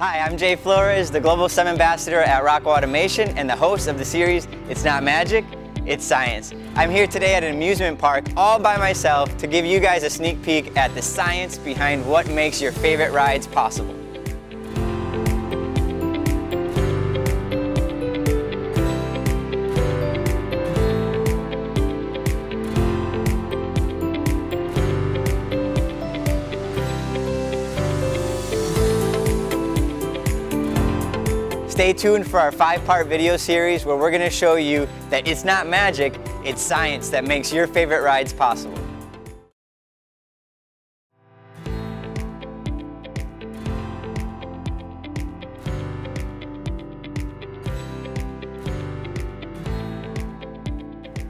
Hi, I'm Jay Flores, the Global STEM Ambassador at Rockwell Automation and the host of the series It's Not Magic, It's Science. I'm here today at an amusement park all by myself to give you guys a sneak peek at the science behind what makes your favorite rides possible. Stay tuned for our five-part video series where we're going to show you that it's not magic, it's science that makes your favorite rides possible.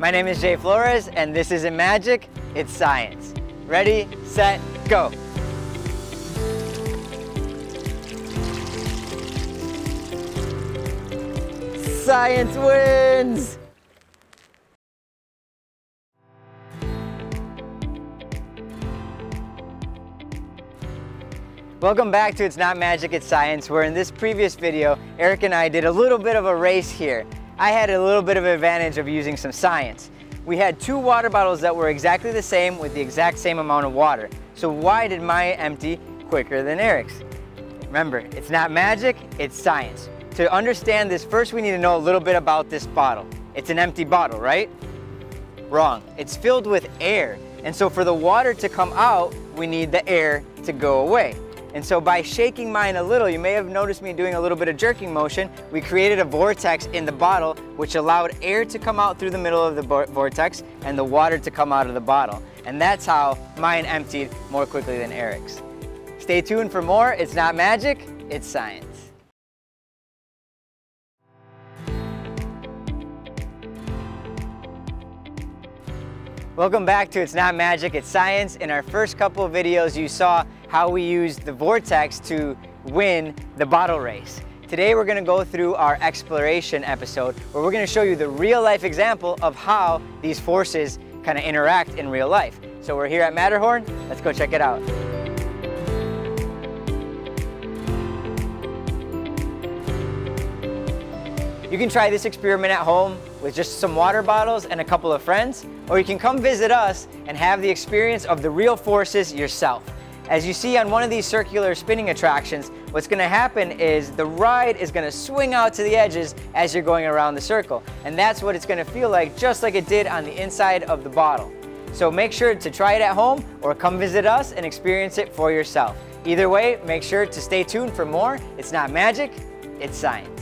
My name is Jay Flores and this isn't magic, it's science. Ready, set, go. Science wins! Welcome back to It's Not Magic, It's Science, where in this previous video, Eric and I did a little bit of a race here. I had a little bit of advantage of using some science. We had two water bottles that were exactly the same with the exact same amount of water. So why did mine empty quicker than Eric's? Remember, it's not magic, it's science. To understand this, first we need to know a little bit about this bottle. It's an empty bottle, right? Wrong. It's filled with air. And so for the water to come out, we need the air to go away. And so by shaking mine a little, you may have noticed me doing a little bit of jerking motion, we created a vortex in the bottle which allowed air to come out through the middle of the vortex and the water to come out of the bottle. And that's how mine emptied more quickly than Eric's. Stay tuned for more. It's not magic, it's science. Welcome back to It's Not Magic, It's Science. In our first couple of videos, you saw how we used the vortex to win the bottle race. Today we're gonna go through our exploration episode where we're gonna show you the real life example of how these forces kind of interact in real life. So we're here at Matterhorn, let's go check it out. You can try this experiment at home with just some water bottles and a couple of friends, or you can come visit us and have the experience of the real forces yourself. As you see on one of these circular spinning attractions, what's gonna happen is the ride is gonna swing out to the edges as you're going around the circle. And that's what it's gonna feel like, just like it did on the inside of the bottle. So make sure to try it at home or come visit us and experience it for yourself. Either way, make sure to stay tuned for more. It's not magic, it's science.